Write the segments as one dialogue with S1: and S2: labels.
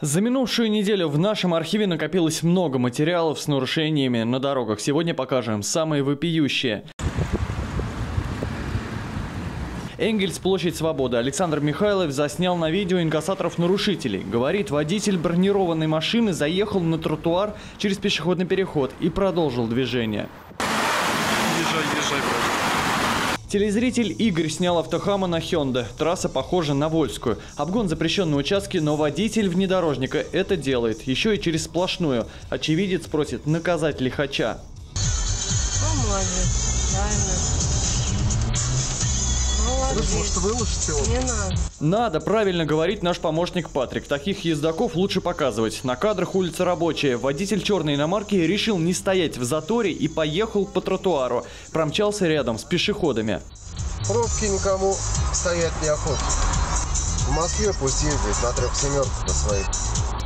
S1: За минувшую неделю в нашем архиве накопилось много материалов с нарушениями на дорогах. Сегодня покажем самые вопиющие. Энгельс, площадь Свободы. Александр Михайлов заснял на видео инкассаторов-нарушителей. Говорит, водитель бронированной машины заехал на тротуар через пешеходный переход и продолжил движение.
S2: Езжай, езжай, брат.
S1: Телезритель Игорь снял автохама на Hyundai. Трасса похожа на Вольскую. Обгон запрещен на участке, но водитель внедорожника это делает. Еще и через сплошную. Очевидец просит наказать лихача.
S3: Молодец, правильно.
S2: Может, выложить его?
S3: Не надо.
S1: Надо правильно говорить наш помощник Патрик. Таких ездаков лучше показывать. На кадрах улица Рабочая. Водитель черной иномарки решил не стоять в заторе и поехал по тротуару. Промчался рядом с пешеходами.
S4: Пробки никому стоять неохота. В Москве пусть ездит на трех семерках на своих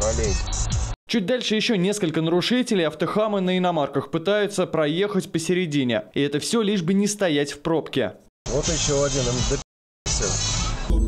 S4: маленьких.
S1: Чуть дальше еще несколько нарушителей автохамы на иномарках пытаются проехать посередине. И это все лишь бы не стоять в пробке.
S4: Вот еще один МД.
S1: Тут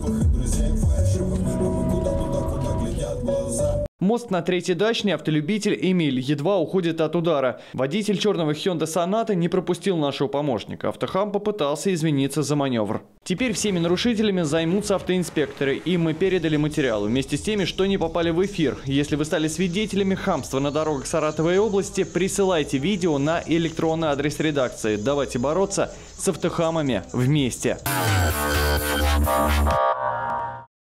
S1: Мост на третьей дачной автолюбитель Эмиль едва уходит от удара. Водитель черного Hyundai Sonata не пропустил нашего помощника. Автохам попытался извиниться за маневр. Теперь всеми нарушителями займутся автоинспекторы, и мы передали материалы вместе с теми, что не попали в эфир. Если вы стали свидетелями хамства на дорогах Саратовой области, присылайте видео на электронный адрес редакции. Давайте бороться с автохамами вместе.
S5: Thank you.